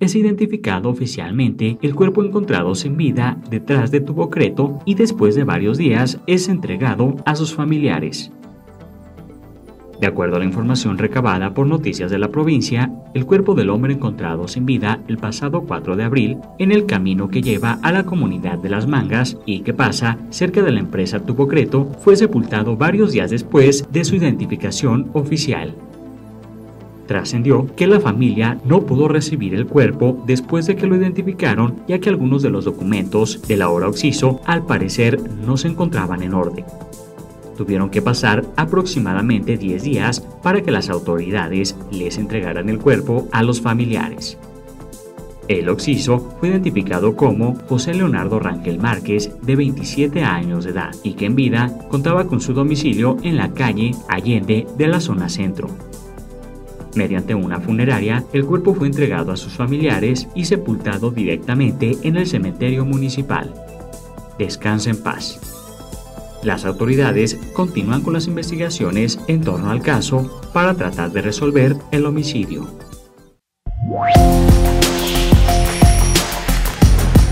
es identificado oficialmente el cuerpo encontrado sin vida detrás de Tubocreto y después de varios días es entregado a sus familiares. De acuerdo a la información recabada por Noticias de la Provincia, el cuerpo del hombre encontrado sin vida el pasado 4 de abril en el camino que lleva a la comunidad de Las Mangas y que pasa cerca de la empresa Tubocreto fue sepultado varios días después de su identificación oficial. Trascendió que la familia no pudo recibir el cuerpo después de que lo identificaron ya que algunos de los documentos de la hora Oxiso al parecer no se encontraban en orden tuvieron que pasar aproximadamente 10 días para que las autoridades les entregaran el cuerpo a los familiares. El occiso fue identificado como José Leonardo Rangel Márquez, de 27 años de edad, y que en vida contaba con su domicilio en la calle Allende de la zona centro. Mediante una funeraria, el cuerpo fue entregado a sus familiares y sepultado directamente en el cementerio municipal. Descansa en paz. Las autoridades continúan con las investigaciones en torno al caso para tratar de resolver el homicidio.